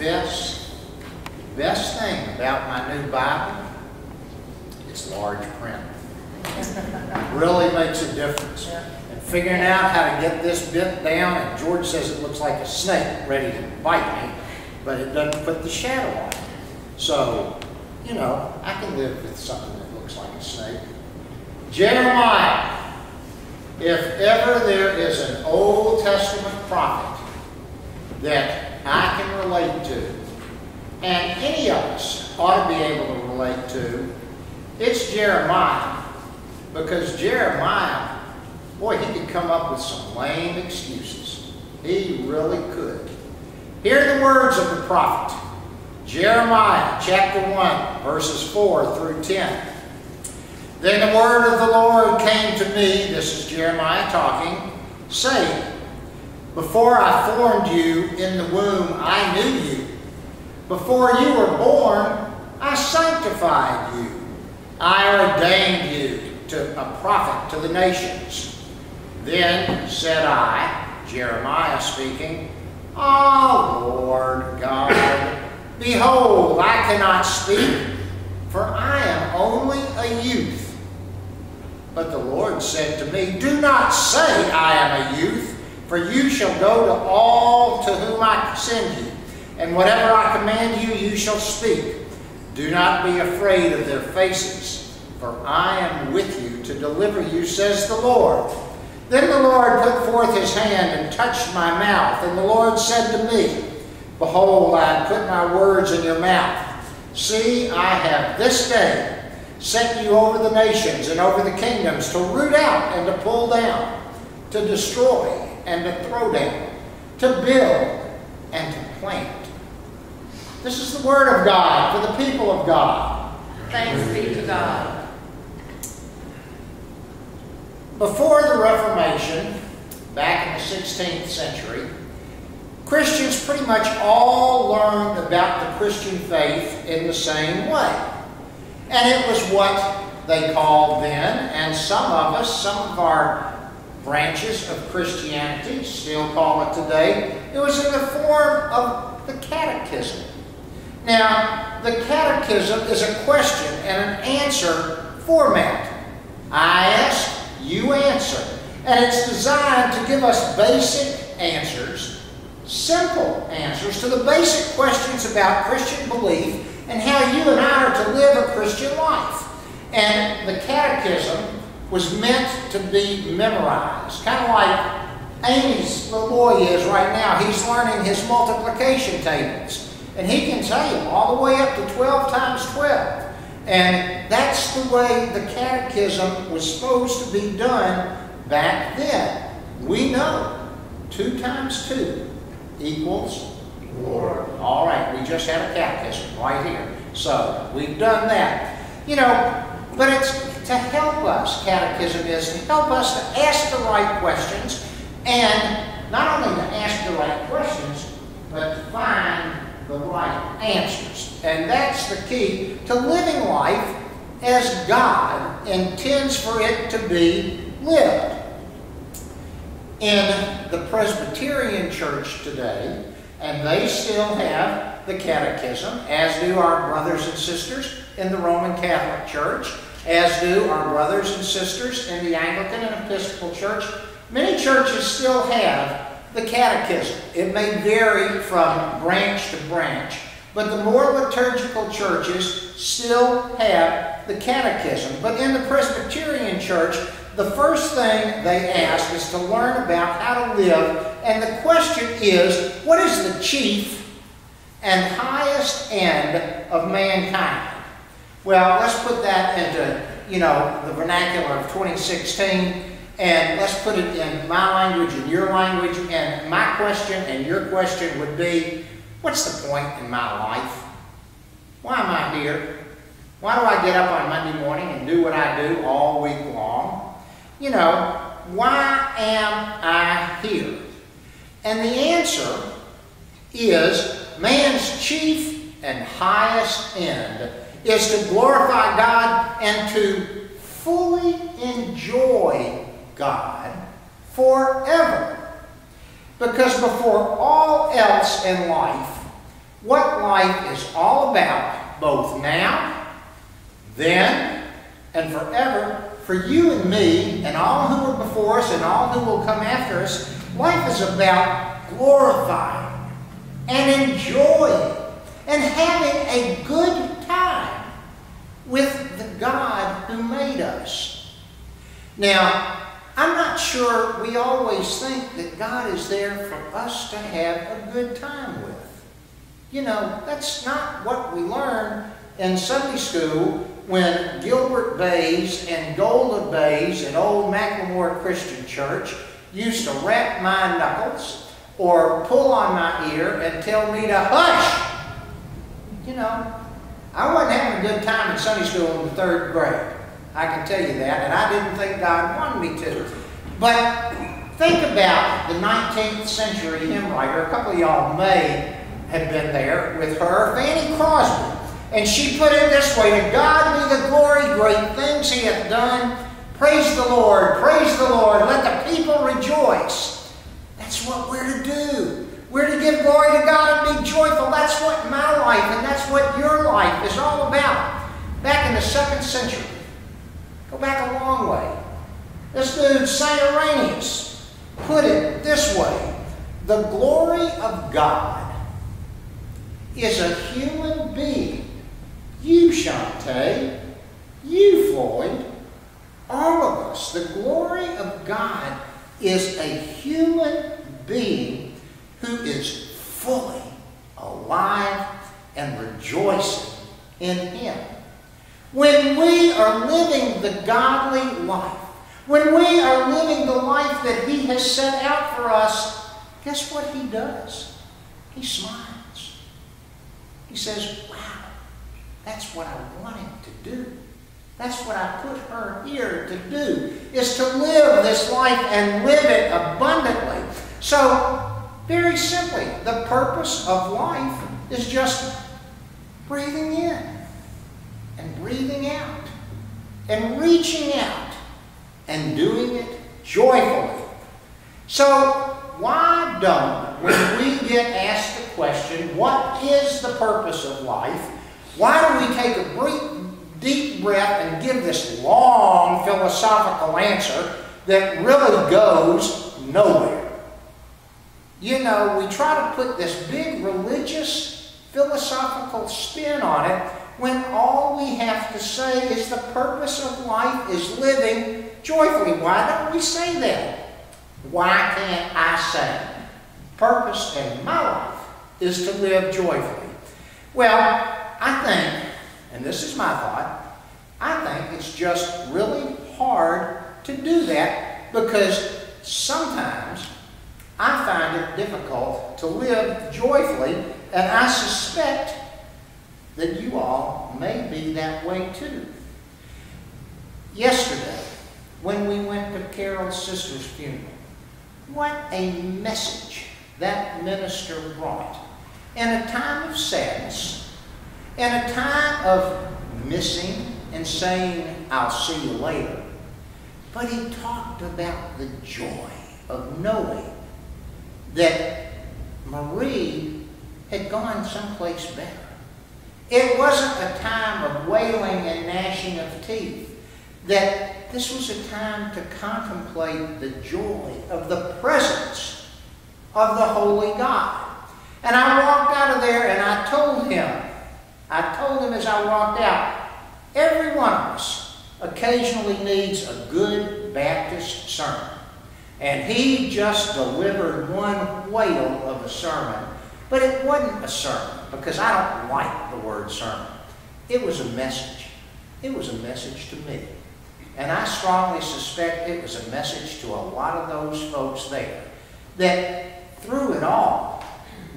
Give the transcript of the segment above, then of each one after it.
the best thing about my new Bible, it's large print. It really makes a difference. And figuring out how to get this bit down, and George says it looks like a snake ready to bite me, but it doesn't put the shadow on it. So, you know, I can live with something that looks like a snake. Jeremiah. If ever there is an Old Testament prophet that I can relate to, and any of us ought to be able to relate to, it's Jeremiah. Because Jeremiah, boy, he could come up with some lame excuses. He really could. Hear the words of the prophet. Jeremiah chapter 1, verses 4 through 10. Then the word of the Lord came to me, this is Jeremiah talking, saying, Before I formed you in the womb, I knew you. Before you were born, I sanctified you. I ordained you to a prophet to the nations. Then said I, Jeremiah speaking, Ah, Lord God, behold, I cannot speak, for I am only a youth. But the Lord said to me, Do not say I am a youth, for you shall go to all to whom I send you, and whatever I command you, you shall speak. Do not be afraid of their faces, for I am with you to deliver you, says the Lord. Then the Lord put forth his hand and touched my mouth, and the Lord said to me, Behold, I have put my words in your mouth. See, I have this day set you over the nations and over the kingdoms to root out and to pull down, to destroy and to throw down, to build and to plant. This is the word of God for the people of God. Thanks be to God. Before the Reformation, back in the 16th century, Christians pretty much all learned about the Christian faith in the same way. And it was what they called then, and some of us, some of our branches of Christianity still call it today, it was in the form of the catechism. Now, the catechism is a question and an answer format. I ask, you answer. And it's designed to give us basic answers, simple answers to the basic questions about Christian belief and how you and I are to live a Christian life. And the catechism was meant to be memorized, kind of like Amy's little boy is right now. He's learning his multiplication tables. And he can tell you all the way up to 12 times 12. And that's the way the catechism was supposed to be done back then. We know 2 times 2 equals Four. All right, we just had a catechism right here. So we've done that. You know, but it's to help us, catechism is to help us to ask the right questions and not only to ask the right questions, but to find the right answers. And that's the key to living life as God intends for it to be lived. In the Presbyterian Church today, and they still have the catechism, as do our brothers and sisters in the Roman Catholic Church, as do our brothers and sisters in the Anglican and Episcopal Church. Many churches still have the catechism. It may vary from branch to branch, but the more liturgical churches still have the catechism. But in the Presbyterian Church, the first thing they ask is to learn about how to live, and the question is, what is the chief and highest end of mankind? Well, let's put that into, you know, the vernacular of 2016, and let's put it in my language and your language, and my question and your question would be, what's the point in my life? Why am I here? Why do I get up on Monday morning and do what I do all week long? you know, why am I here? And the answer is man's chief and highest end is to glorify God and to fully enjoy God forever. Because before all else in life, what life is all about, both now, then, and forever, for you and me, and all who are before us, and all who will come after us, life is about glorifying and enjoying and having a good time with the God who made us. Now, I'm not sure we always think that God is there for us to have a good time with. You know, that's not what we learn in Sunday school when Gilbert Bays and Golda Bays at Old Macklemore Christian Church used to rap my knuckles or pull on my ear and tell me to hush. You know, I wasn't having a good time in Sunday school in the third grade. I can tell you that, and I didn't think God wanted me to. But think about the 19th century hymn writer. A couple of y'all may have been there with her, Fanny Crosby. And she put it this way, To God be the glory, great things he hath done. Praise the Lord, praise the Lord, let the people rejoice. That's what we're to give glory to God and be joyful. That's what my life and that's what your life is all about. Back in the second century, go back a long way, this dude, St. Irenaeus, put it this way The glory of God is a human being. You, Shante, you, Floyd, all of us. The glory of God is a human being who is fully alive and rejoicing in Him. When we are living the godly life, when we are living the life that He has set out for us, guess what He does? He smiles. He says, Wow, that's what I wanted to do. That's what I put her here to do, is to live this life and live it abundantly. So, very simply, the purpose of life is just breathing in and breathing out and reaching out and doing it joyfully. So, why don't, when we get asked the question, what is the purpose of life, why do we take a brief, deep breath and give this long philosophical answer that really goes nowhere? You know, we try to put this big religious philosophical spin on it when all we have to say is the purpose of life is living joyfully. Why don't we say that? Why can't I say purpose in my life is to live joyfully? Well, I think, and this is my thought, I think it's just really hard to do that because sometimes I find it difficult to live joyfully, and I suspect that you all may be that way too. Yesterday, when we went to Carol's sister's funeral, what a message that minister brought. In a time of sadness, in a time of missing and saying, I'll see you later, but he talked about the joy of knowing that Marie had gone someplace better. It wasn't a time of wailing and gnashing of teeth. That this was a time to contemplate the joy of the presence of the Holy God. And I walked out of there and I told him, I told him as I walked out, every one of us occasionally needs a good Baptist sermon. And he just delivered one whale of a sermon but it wasn't a sermon because I don't like the word sermon. It was a message. It was a message to me. And I strongly suspect it was a message to a lot of those folks there that through it all,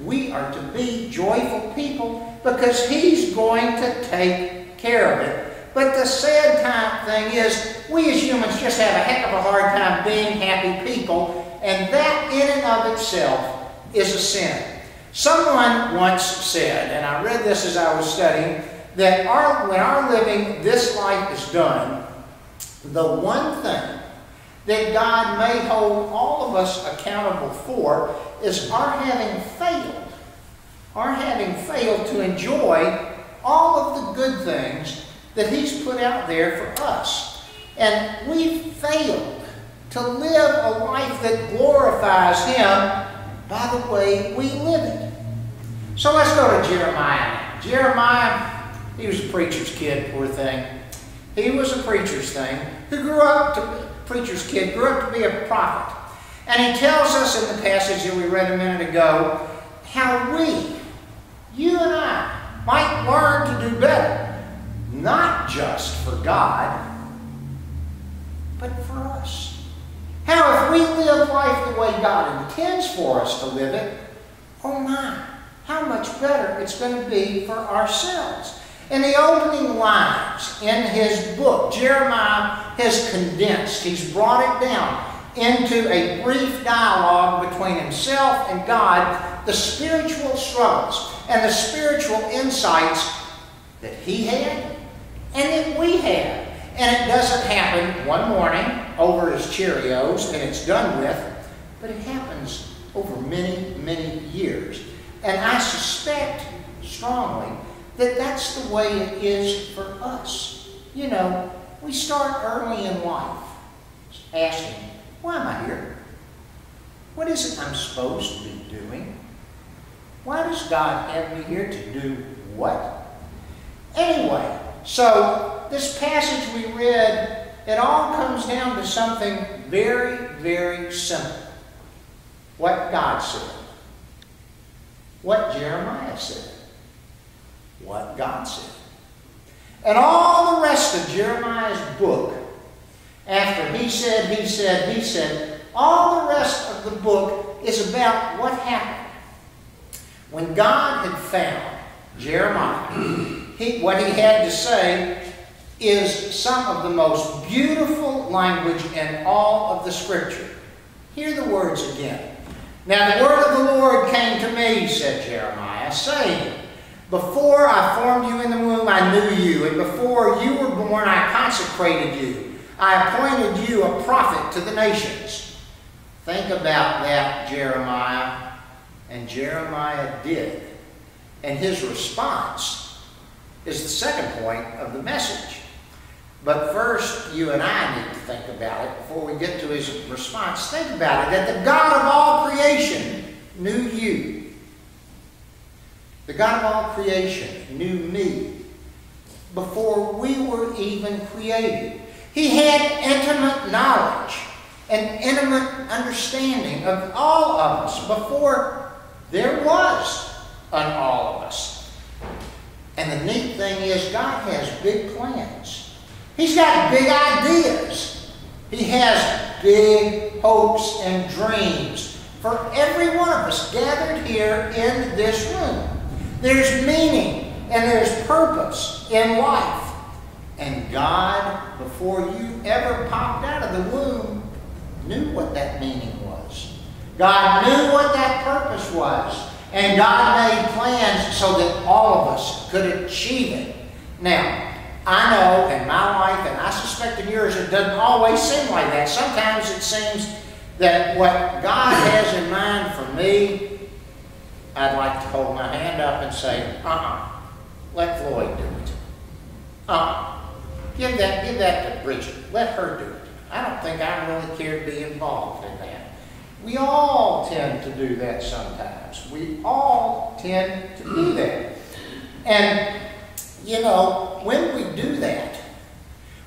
we are to be joyful people because He's going to take care of it. But the sad time thing is, we as humans just have a heck of a hard time being happy people, and that in and of itself is a sin. Someone once said, and I read this as I was studying, that our, when our living this life is done, the one thing that God may hold all of us accountable for is our having failed our having failed to enjoy all of the good things that He's put out there for us. And we've failed to live a life that glorifies Him by the way we live it. So let's go to Jeremiah. Jeremiah, he was a preacher's kid, poor thing. He was a preacher's thing who grew up to preacher's kid, grew up to be a prophet. And he tells us in the passage that we read a minute ago how we, you and I, might learn to do better, not just for God, but for us. How if we live life the way God intends for us to live it, oh my, how much better it's going to be for ourselves. In the opening lines in his book, Jeremiah has condensed, he's brought it down into a brief dialogue between himself and God, the spiritual struggles and the spiritual insights that he had and that we have. And it doesn't happen one morning over his Cheerios and it's done with, but it happens over many, many years. And I suspect strongly that that's the way it is for us. You know, we start early in life asking, why am I here? What is it I'm supposed to be doing? Why does God have me here to do what? Anyway, so this passage we read, it all comes down to something very, very simple. What God said. What Jeremiah said. What God said. And all the rest of Jeremiah's book, after he said, he said, he said, all the rest of the book is about what happened. When God had found Jeremiah, he, what he had to say is some of the most beautiful language in all of the Scripture. Hear the words again. Now the word of the Lord came to me, said Jeremiah, saying, Before I formed you in the womb, I knew you, and before you were born, I consecrated you. I appointed you a prophet to the nations. Think about that, Jeremiah. And Jeremiah did. And his response is the second point of the message. But first, you and I need to think about it before we get to his response. Think about it that the God of all creation knew you. The God of all creation knew me before we were even created. He had intimate knowledge and intimate understanding of all of us before there was an all of us. And the neat thing is God has big plans. He's got big ideas. He has big hopes and dreams for every one of us gathered here in this room. There's meaning and there's purpose in life. And God, before you ever popped out of the womb, knew what that meaning was. God knew what that purpose was. And God made plans so that all of us could achieve it. Now, I know in my life, and I suspect in yours, it doesn't always seem like that. Sometimes it seems that what God has in mind for me, I'd like to hold my hand up and say, uh-uh, let Floyd do it. Uh-uh. Give that, give that to Bridget. Let her do it. I don't think I really care to be involved. We all tend to do that sometimes. We all tend to do that. And you know, when we do that,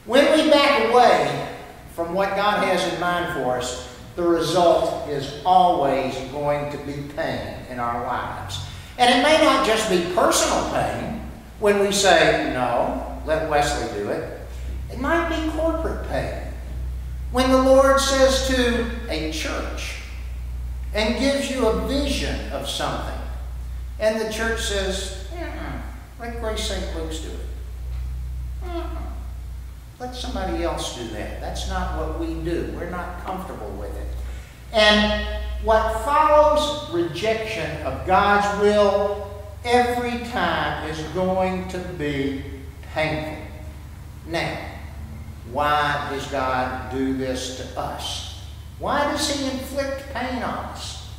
when we back away from what God has in mind for us, the result is always going to be pain in our lives. And it may not just be personal pain when we say, no, let Wesley do it. It might be corporate pain. When the Lord says to a church and gives you a vision of something, and the church says, let Grace St. Luke's do it. Let somebody else do that. That's not what we do. We're not comfortable with it. And what follows rejection of God's will every time is going to be painful. Now, why does God do this to us? Why does He inflict pain on us?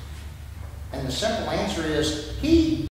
And the simple answer is He